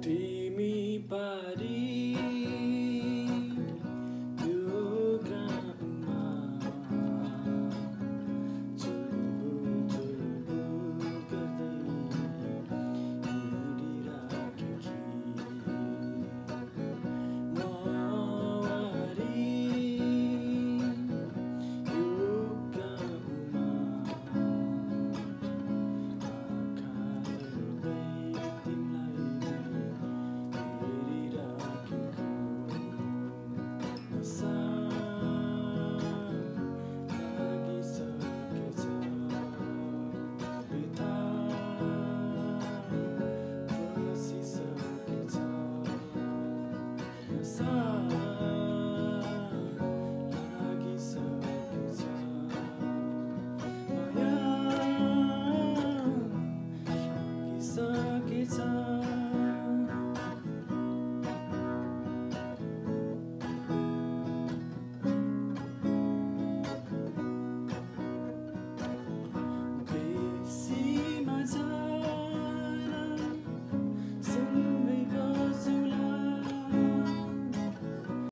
Deep